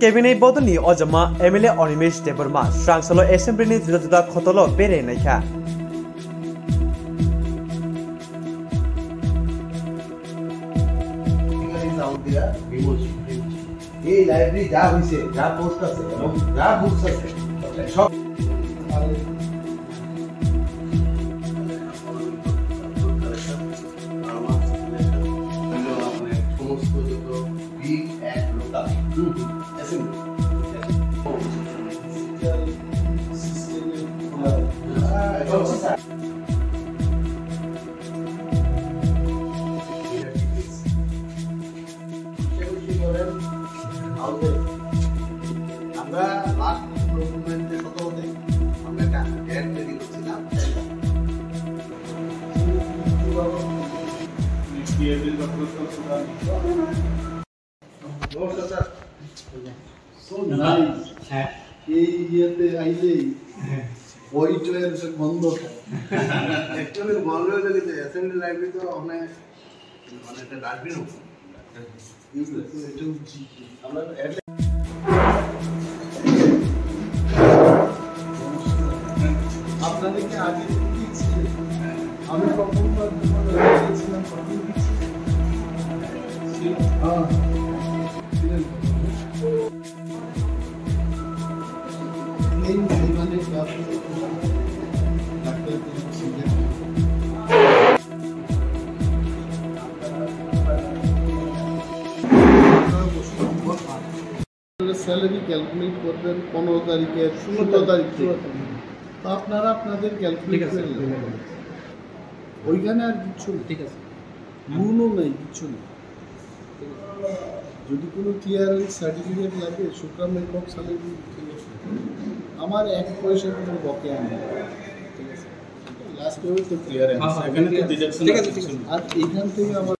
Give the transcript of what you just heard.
cabinet bodoni ojama MLA Onimesh Deborma Srangsalo Assembly ni juda juda khotolo bere naikha এই library যা হয়েছে যা post আছে এবং যা বুকস আছে সব সমস্ত যত বিগ অ্যান্ড লোকাল আমরা লাস্ট ডকুমেন্টে সতেরোতে আমরা একটা গ্যাট তৈরি করছিলাম নমস্কার স্যার So nice. এই ইয়েতে আইলেই বই টয়ের বন্ধ। অ্যাকচুয়ালি বলবে হলো যে অ্যাসেম্বলি লাইব্রেরি তো অনেক মানে একটা ডাস্টবিন আমরা আপনাদেরকে আগে আমি জীবনে গিয়েছিলাম প্রথম দিচ্ছি হ্যাঁ। ছিলেন এই মানে স্যালারি ক্যালকুলেট করবেন পনেরো তারিখে ষোলো তারিখ থেকে তো আপনারা আপনাদের ক্যালকুলেট করে ওইখানে আর কিচ্ছু নেই ঠিক আছে। রুলও নেই কিচ্ছু নেই যদি কোনো ক্লিয়ারেন্স সার্টিফিকেট লাগে সুক্রাম একক স্যালারি আমার এক পয়সা কোনো বকে নেই। ঠিক আছে। লাস্ট তো ক্লিয়ারেন্স আর এখান থেকে আমার